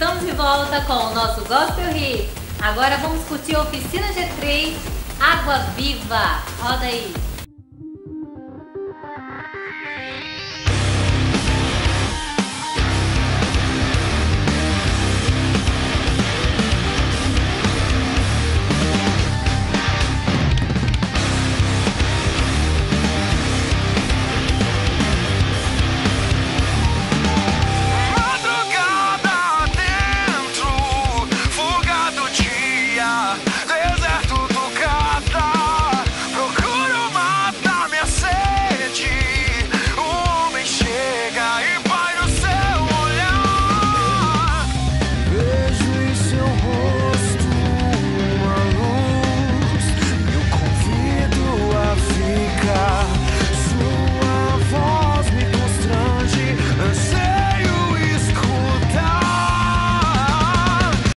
Estamos de volta com o nosso Gospel Hit. Agora vamos curtir a Oficina G3 Água Viva. Roda aí.